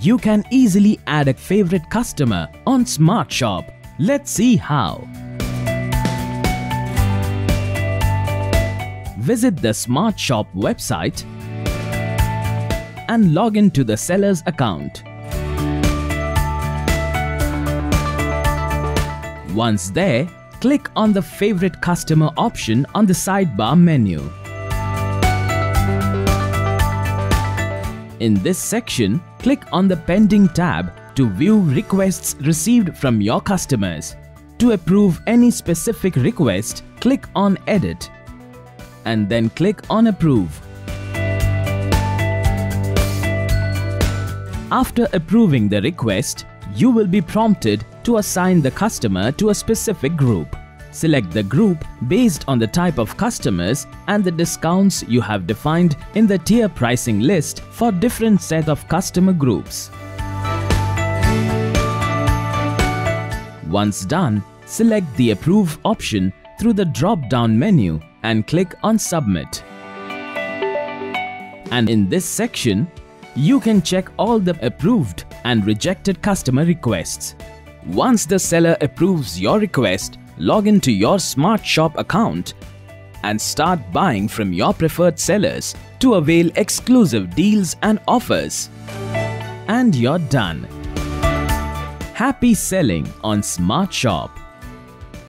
you can easily add a favorite customer on SmartShop. Let's see how. Visit the SmartShop website and log in to the seller's account. Once there, click on the favorite customer option on the sidebar menu. In this section, click on the Pending tab to view requests received from your customers. To approve any specific request, click on Edit and then click on Approve. After approving the request, you will be prompted to assign the customer to a specific group. Select the group based on the type of customers and the discounts you have defined in the tier pricing list for different set of customer groups. Once done, select the Approve option through the drop-down menu and click on Submit. And in this section, you can check all the approved and rejected customer requests. Once the seller approves your request, log into your SmartShop account and start buying from your preferred sellers to avail exclusive deals and offers. And you're done. Happy selling on SmartShop.